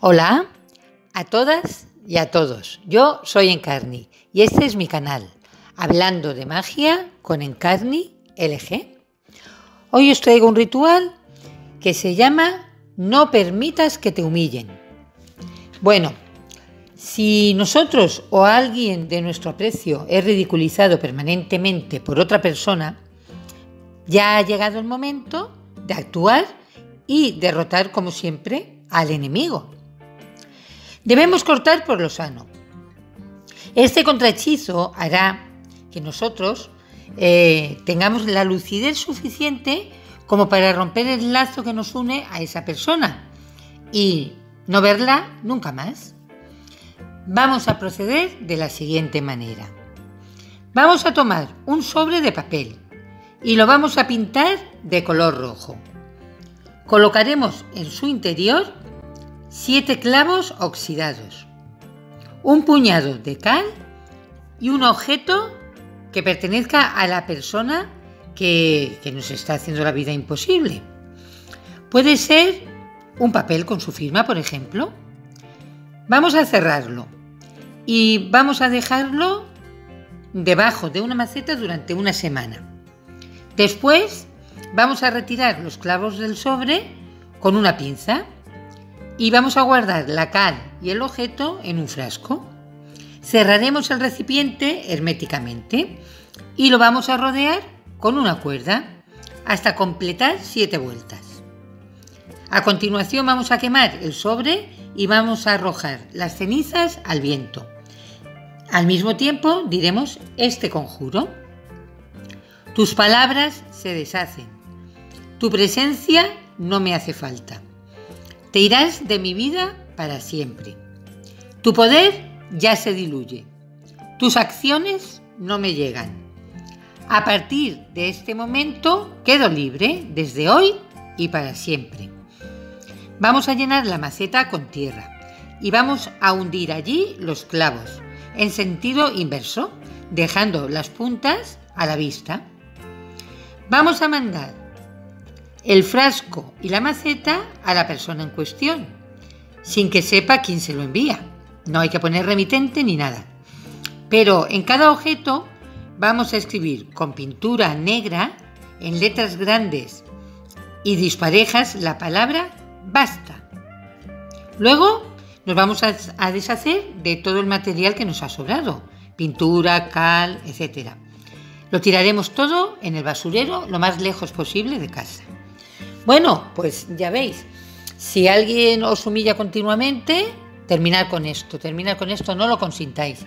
Hola a todas y a todos. Yo soy Encarni y este es mi canal, Hablando de Magia con Encarni LG. Hoy os traigo un ritual que se llama No permitas que te humillen. Bueno, si nosotros o alguien de nuestro aprecio es ridiculizado permanentemente por otra persona, ya ha llegado el momento de actuar y derrotar como siempre al enemigo. Debemos cortar por lo sano. Este contrahechizo hará que nosotros eh, tengamos la lucidez suficiente como para romper el lazo que nos une a esa persona y no verla nunca más. Vamos a proceder de la siguiente manera. Vamos a tomar un sobre de papel y lo vamos a pintar de color rojo. Colocaremos en su interior siete clavos oxidados, un puñado de cal y un objeto que pertenezca a la persona que, que, nos está haciendo la vida imposible. Puede ser un papel con su firma, por ejemplo. Vamos a cerrarlo y vamos a dejarlo debajo de una maceta durante una semana. Después vamos a retirar los clavos del sobre con una pinza y vamos a guardar la cal y el objeto en un frasco. Cerraremos el recipiente herméticamente y lo vamos a rodear con una cuerda hasta completar siete vueltas. A continuación vamos a quemar el sobre y vamos a arrojar las cenizas al viento. Al mismo tiempo diremos este conjuro. Tus palabras se deshacen. Tu presencia no me hace falta. Te irás de mi vida para siempre. Tu poder ya se diluye. Tus acciones no me llegan. A partir de este momento quedo libre desde hoy y para siempre. Vamos a llenar la maceta con tierra y vamos a hundir allí los clavos en sentido inverso, dejando las puntas a la vista. Vamos a mandar el frasco y la maceta a la persona en cuestión, sin que sepa quién se lo envía. No hay que poner remitente ni nada. Pero en cada objeto vamos a escribir con pintura negra, en letras grandes y disparejas, la palabra basta. Luego nos vamos a, deshacer de todo el material que nos ha sobrado, pintura, cal, etc. Lo tiraremos todo en el basurero lo más lejos posible de casa. Bueno, pues ya veis, si alguien os humilla continuamente, terminad con esto, terminad con esto, no lo consintáis.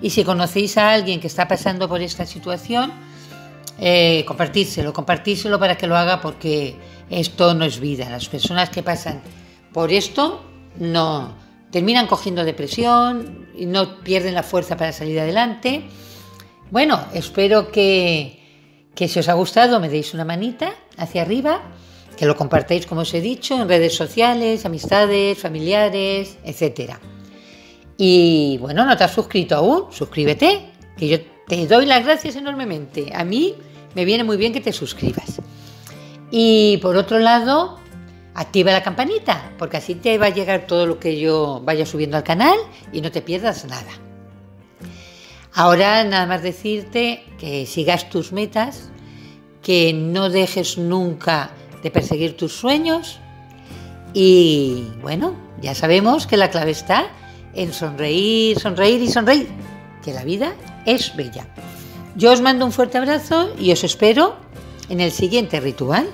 Y si conocéis a alguien que está pasando por esta situación, eh, compartírselo, compartírselo para que lo haga porque esto no es vida. Las personas que pasan por esto no terminan cogiendo depresión y no pierden la fuerza para salir adelante. Bueno, espero que, que si os ha gustado me deis una manita hacia arriba que lo compartáis, como os he dicho, en redes sociales, amistades, familiares, etc. Y bueno, no te has suscrito aún, suscríbete, que yo te doy las gracias enormemente. A mí me viene muy bien que te suscribas. Y por otro lado, activa la campanita, porque así te va a llegar todo lo que yo vaya subiendo al canal y no te pierdas nada. Ahora nada más decirte que sigas tus metas, que no dejes nunca de perseguir tus sueños. Y bueno, ya sabemos que la clave está en sonreír, sonreír y sonreír, que la vida es bella. Yo os mando un fuerte abrazo y os espero en el siguiente ritual.